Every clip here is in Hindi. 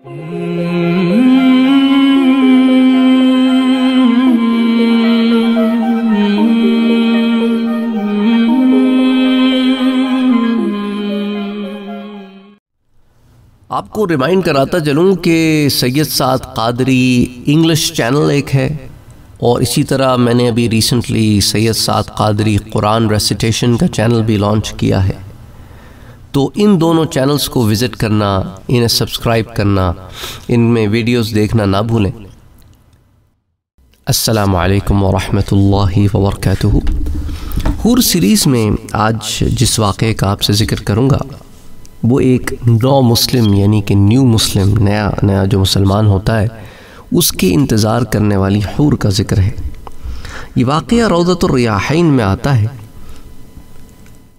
आपको रिमाइंड कराता चलूँ कि सैयद साद कादरी इंग्लिश चैनल एक है और इसी तरह मैंने अभी recently Syed Saad Qadri Quran recitation का चैनल भी लॉन्च किया है। तो इन दोनों चैनल्स को विज़िट करना, इन्हें सब्सक्राइब करना, इनमें वीडियोस देखना ना भूलें। अस्सलाम वालेकुम वरहमतुल्लाहि हूर सीरीज़ में आज जिस वाक़े का आपसे ज़िक्र करूँगा, वो एक नौ मुस्लिम, यानी कि न्यू मुस्लिम, नया नया जो मुसलमान होता है, उसके इंतज़ार करने वाली हूर का ज़िक्र है। ये वाक़ रौदतुर्रियाहीन में आता है।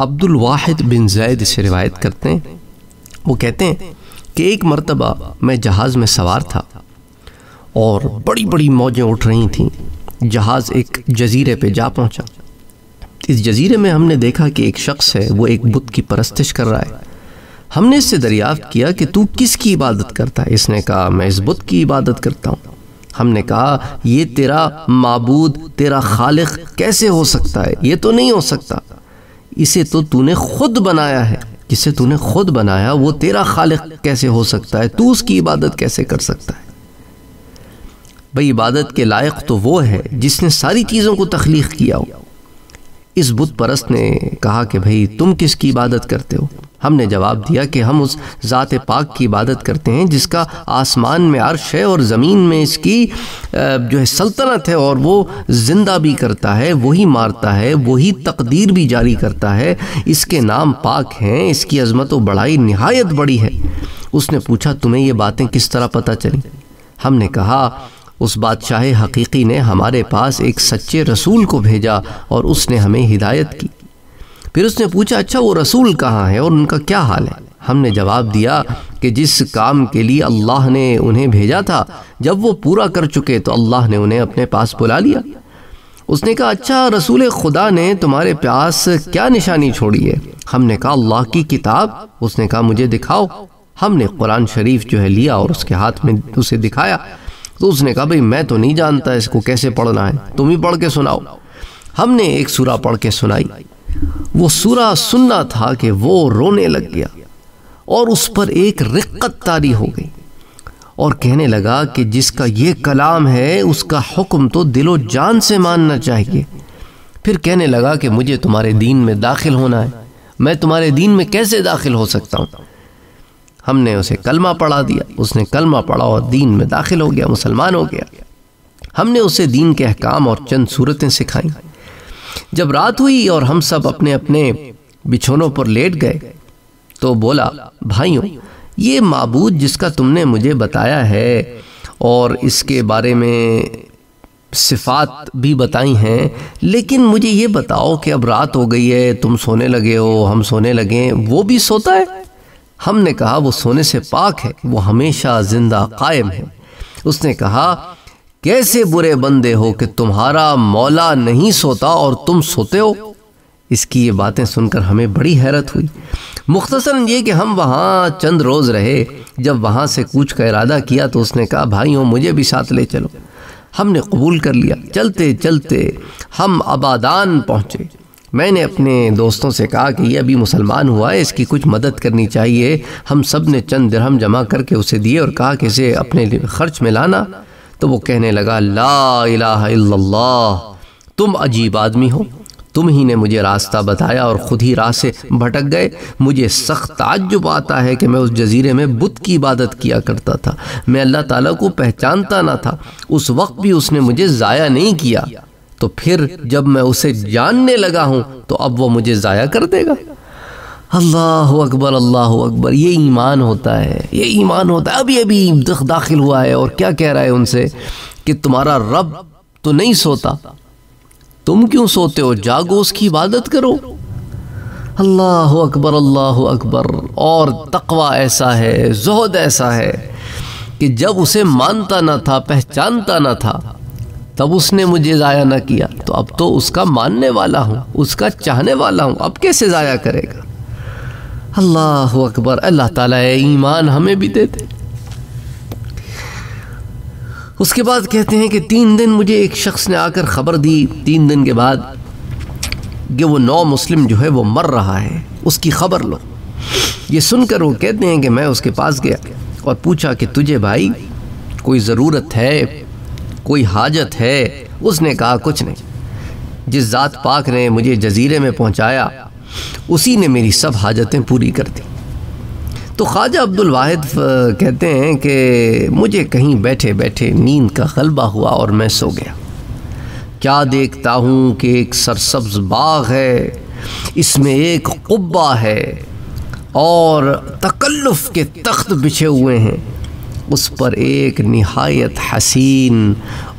अब्दुल वाहिद बिन जैद से रिवायत करते हैं। वो कहते हैं कि एक मरतबा मैं जहाज़ में सवार था और बड़ी बड़ी मौजें उठ रही थीं। जहाज़ एक जजीरे पे जा पहुँचा। इस जजीरे में हमने देखा कि एक शख्स है, वो एक बुत की परस्तिश कर रहा है। हमने इससे दरियाफ्त किया कि तू किसकी इबादत करता है? इसने कहा, मैं इस बुत की इबादत करता हूँ। हमने कहा, ये तेरा मबूद, तेरा खालिक कैसे हो सकता है? ये तो नहीं हो सकता। इसे तो तूने खुद बनाया है। जिसे तूने खुद बनाया, वो तेरा खालिक कैसे हो सकता है? तू उसकी इबादत कैसे कर सकता है? भाई, इबादत के लायक तो वो है जिसने सारी चीज़ों को तख्लीक किया हो। इस बुत परस्त ने कहा कि भाई, तुम किसकी इबादत करते हो? हमने जवाब दिया कि हम उस ज़ात पाक की इबादत करते हैं, जिसका आसमान में अर्श है और ज़मीन में इसकी जो है सल्तनत है और वो ज़िंदा भी करता है, वही मारता है, वही तकदीर भी जारी करता है। इसके नाम पाक हैं, इसकी अजमत व बढ़ाई नहायत बड़ी है। उसने पूछा, तुम्हें ये बातें किस तरह पता चली? हमने कहा, उस बादशाह हकीकी ने हमारे पास एक सच्चे रसूल को भेजा और उसने हमें हिदायत की। फिर उसने पूछा अच्छा वो रसूल कहाँ है और उनका क्या हाल है? हमने जवाब दिया कि, जिस काम के लिए अल्लाह ने उन्हें भेजा था, जब वो पूरा कर चुके तो अल्लाह ने उन्हें अपने पास बुला लिया। उसने कहा अच्छा रसूल खुदा ने तुम्हारे प्यास क्या निशानी छोड़ी है? हमने कहा, अल्लाह की किताब। उसने कहा, मुझे दिखाओ। हमने कुरान शरीफ जो है लिया और उसके हाथ में उसे दिखाया। तो उसने कहा, भाई, मैं तो नहीं जानता इसको कैसे पढ़ना है। तुम ही पढ़ के सुनाओ। हमने एक सूरा पढ़ के सुनाई। वो सूरा सुनना था कि वो रोने लग गया और उस पर एक रिक्कत तारी हो गई और कहने लगा कि जिसका ये कलाम है, उसका हुक्म तो दिलो जान से मानना चाहिए। फिर कहने लगा कि मुझे तुम्हारे दीन में दाखिल होना है। मैं तुम्हारे दीन में कैसे दाखिल हो सकता हूँ? हमने उसे कलमा पढ़ा दिया। उसने कलमा पढ़ा और दीन में दाखिल हो गया, मुसलमान हो गया। हमने उसे दीन के अहकाम और चंद सूरतें सिखाई। जब रात हुई और हम सब अपने अपने बिछोनों पर लेट गए तो बोला, भाइयों, ये माबूद जिसका तुमने मुझे बताया है और इसके बारे में सिफात भी बताई हैं, लेकिन मुझे ये बताओ कि अब रात हो गई है, तुम सोने लगे हो, हम सोने लगे वो भी सोता है? हमने कहा, वो सोने से पाक है, वो हमेशा ज़िंदा कायम है। उसने कहा कैसे बुरे बंदे हो कि तुम्हारा मौला नहीं सोता और तुम सोते हो? इसकी ये बातें सुनकर हमें बड़ी हैरत हुई। मुख्तसर ये कि हम वहाँ चंद रोज़ रहे। जब वहाँ से कूच का इरादा किया तो उसने कहा, भाइयों, मुझे भी साथ ले चलो। हमने कबूल कर लिया। चलते चलते हम आबादान पहुँचे। मैंने अपने दोस्तों से कहा कि, ये अभी मुसलमान हुआ है, इसकी कुछ मदद करनी चाहिए। हम सबने चंद दरहम जमा करके उसे दिए और कहा कि इसे अपने खर्च में लाना। तो वो कहने लगा, ला इलाहा तुम अजीब आदमी हो। तुम ही ने मुझे रास्ता बताया और ख़ुद ही राह से भटक गए। मुझे सख्त ताजुब आता है कि मैं उस जजीरे में बुत की इबादत किया करता था। मैं अल्लाह ताला को पहचानता ना था। उस वक्त भी उसने मुझे ज़ाया नहीं किया। तो फिर जब मैं उसे जानने लगा हूँ तो अब वो मुझे ज़ाया कर देगा। अल्लाह अकबर अल्लाह अकबर। ये ईमान होता है, ये ईमान होता है। अभी अभी दाखिल हुआ है और क्या कह रहा है उनसे कि तुम्हारा रब तो नहीं सोता। तुम क्यों सोते हो? जागो, उसकी इबादत करो। अल्लाह अकबर अल्लाह अकबर। और तकवा ऐसा है, जहद ऐसा है कि जब उसे मानता ना था, पहचानता ना था, तब उसने मुझे ज़ाया ना किया। तो अब तो उसका मानने वाला हूँ, उसका चाहने वाला हूँ। अब कैसे ज़ाया करेगा? अल्लाह अकबर। अल्लाह ताला ईमान हमें भी दे दे। उसके बाद कहते हैं कि तीन दिन मुझे एक शख्स ने आकर ख़बर दी, तीन दिन के बाद कि वो नौ मुस्लिम जो है वो मर रहा है, उसकी खबर लो। ये सुनकर वो कहते हैं कि मैं उसके पास गया और पूछा कि तुझे भाई कोई ज़रूरत है, कोई हाजत है? उसने कहा, कुछ नहीं। जिस ज़ात पाक ने मुझे जजीरे में पहुँचाया उसी ने मेरी सब हाजतें पूरी कर दी। तो ख्वाजा अब्दुल वाहिद कहते हैं कि मुझे कहीं बैठे बैठे नींद का गलबा हुआ और मैं सो गया। क्या देखता हूँ कि एक सरसब्ज बाग है, इसमें एक कुब्बा है और तकल्लुफ़ के तख्त बिछे हुए हैं। उस पर एक नहायत हसीन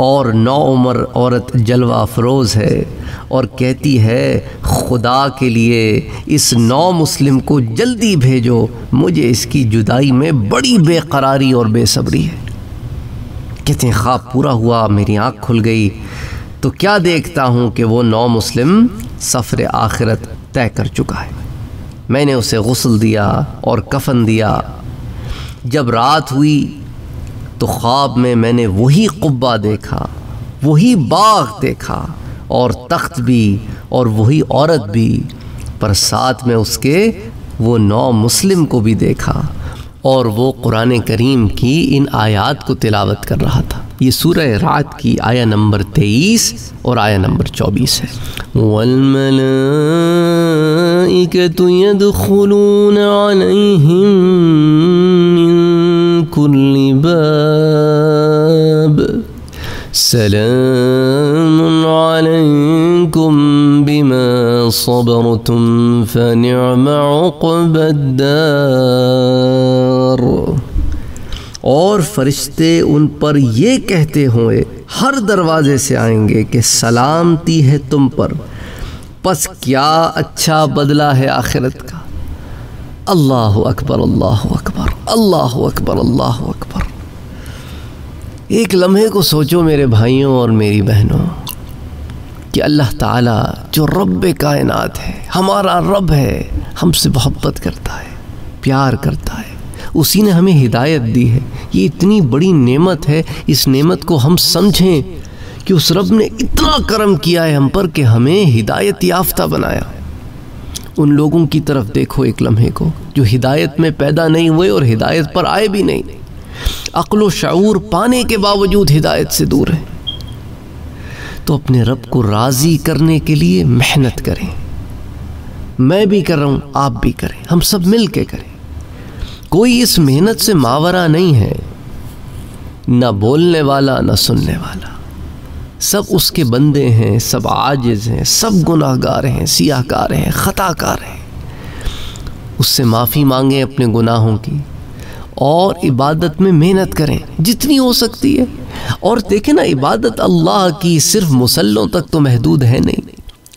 और नौ उम्र औरत जलवा फरोज़ है और कहती है, खुदा के लिए इस नौ मुस्लिम को जल्दी भेजो, मुझे इसकी जुदाई में बड़ी बेकरारी और बेसब्री है। कहते हैं, ख्वाब पूरा हुआ, मेरी आँख खुल गई। तो क्या देखता हूँ कि वो नौ मुस्लिम सफ़र आखिरत तय कर चुका है? मैंने उसे गसल दिया और कफन दिया। जब रात हुई तो ख्वाब में मैंने वही कुब्बा देखा, वही बाग देखा, और तख्त भी, और वही औरत भी, पर साथ में उसके वो नौ मुस्लिम को भी देखा, और वो कुरान करीम की इन आयात को तिलावत कर रहा था। ये सूरह रात की आया नंबर तेईस और आया नंबर चौबीस है। सलाम अलैकुम बिमा सबरतुम फनिअम उक़बद्दार और फरिश्ते उन पर ये कहते हुए हर दरवाजे से आएँगे कि सलामती है तुम पर बस क्या अच्छा बदला है आखिरत का अल्लाह अकबर अल्लाह अकबर अल्लाह अकबर अल्लाह अकबर। एक लम्हे को सोचो मेरे भाइयों और मेरी बहनों, कि अल्लाह ताला जो रब कायनात है, हमारा रब है, हमसे मोहब्बत करता है, प्यार करता है। उसी ने हमें हिदायत दी है। ये इतनी बड़ी नेमत है, इस नेमत को हम समझें कि उस रब ने इतना करम किया है हम पर कि हमें हिदायत याफ्ता बनाया। उन लोगों की तरफ़ देखो एक लम्हे को, जो हिदायत में पैदा नहीं हुए और हिदायत पर आए भी नहीं। अक्ल शूर पाने के बावजूद हिदायत से दूर है। तो अपने रब को राज़ी करने के लिए मेहनत करें। मैं भी कर रहा हूँ, आप भी करें, हम सब मिल के करें। कोई इस मेहनत से मावरा नहीं है, ना बोलने वाला, ना सुनने वाला। सब उसके बंदे हैं, सब आजिज हैं, सब गुनाहगार हैं सियाकार हैं, ख़ताकार हैं। उससे माफ़ी मांगें अपने गुनाहों की और इबादत में मेहनत करें, जितनी हो सकती है। और देखें ना, इबादत अल्लाह की सिर्फ़ मुसल्लों तक तो महदूद है नहीं।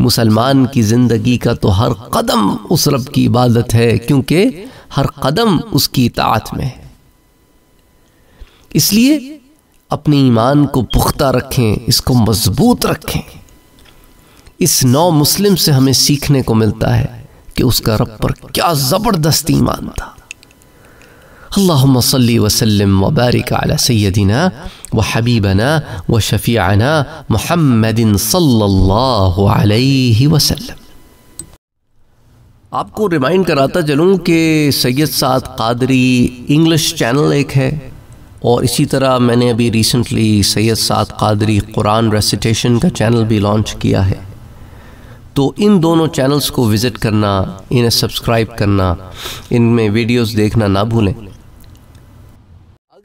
मुसलमान की ज़िंदगी का तो हर कदम उस रब की इबादत है, क्योंकि हर कदम उसकी इतात में है। इसलिए अपने ईमान को पुख्ता रखें, इसको मज़बूत रखें। इस नौ मुस्लिम से हमें सीखने को मिलता है कि उसका रब पर क्या ज़बरदस्त ईमान था। अल्लाहुम्मा सल्ली वसल्लम वबारिक अला सय्यदिना व हबीबना व सल्लल्लाहु अलैहि वसल्लम। आपको रिमाइंड कराता चलूँ कि सैयद साद कादरी इंग्लिश चैनल एक है। और इसी तरह मैंने अभी recently Syed Saad Qadri Quran recitation का चैनल भी लॉन्च किया है। तो इन दोनों चैनल्स को विज़िट करना, इन्हें सब्सक्राइब करना, इनमें वीडियोस देखना ना भूलें।